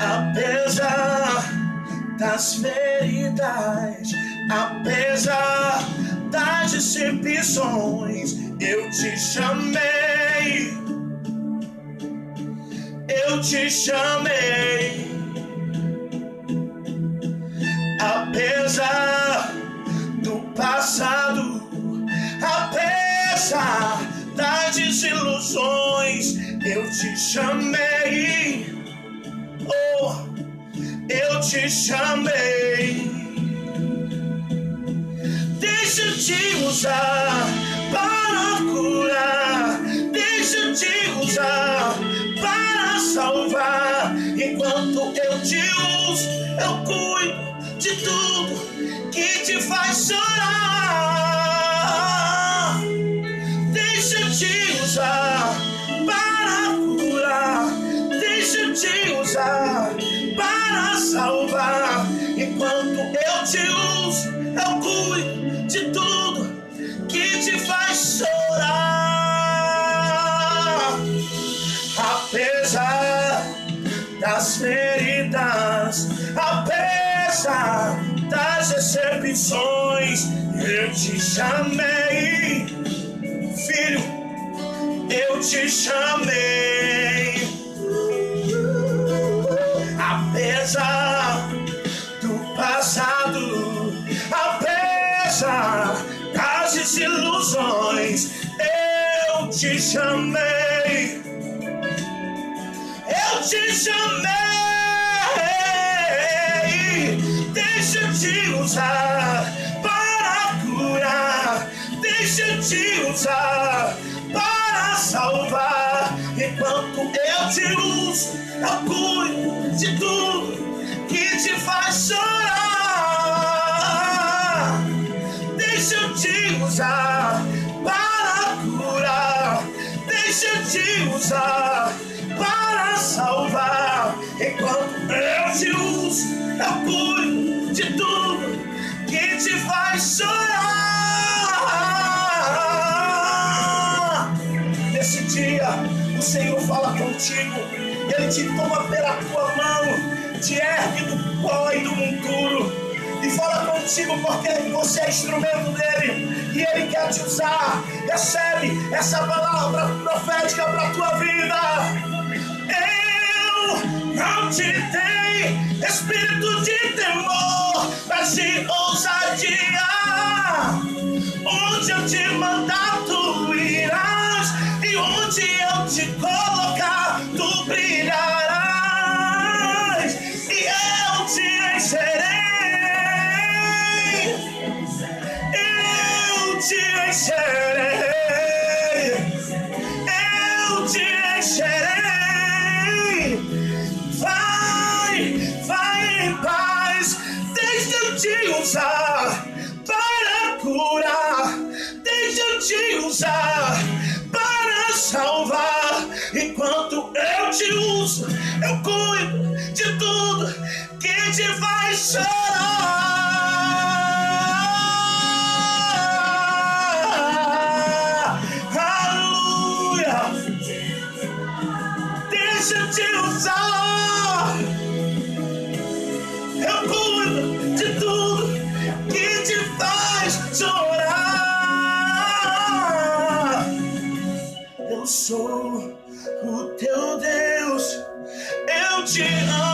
Apesar das feridas, apesar das decepções, eu te chamei. Eu te chamei. Passado, apesar das desilusões, eu te chamei. Oh, eu te chamei. Deixa eu te usar para curar. Deixa eu te usar para salvar. Enquanto eu te uso, eu cuido de tudo que te faz chorar. Deixa eu te usar para curar. Deixa eu te usar para salvar. Enquanto eu te uso, eu cuido de tudo que te faz chorar. Apesar das feridas, das decepções, eu te chamei, filho, eu te chamei. Apesar do passado, apesar das desilusões, eu te chamei. Eu te chamei. Usar para curar. Deixa te usar para salvar. Enquanto eu te uso, eu cuido de tudo que te faz chorar. Deixa eu te usar para curar. Deixa eu te usar para salvar. Enquanto eu te uso, eu cuido te faz chorar. Nesse dia, o Senhor fala contigo. Ele te toma pela tua mão, te ergue do pó e do monturo e fala contigo porque você é instrumento dele e ele quer te usar. Recebe essa palavra profética para tua vida. Eu não te dei espírito de temor, mas de ousadia. Onde eu te mandar, tu irás, e onde eu te colocar, tu brilharás, e eu te encherei. Eu te encherei. Usar para curar. Deixa eu te usar para salvar. Enquanto eu te uso, eu cuido de tudo que te faz chorar. Aleluia. Deixa eu te usar. O teu Deus. Eu te amo.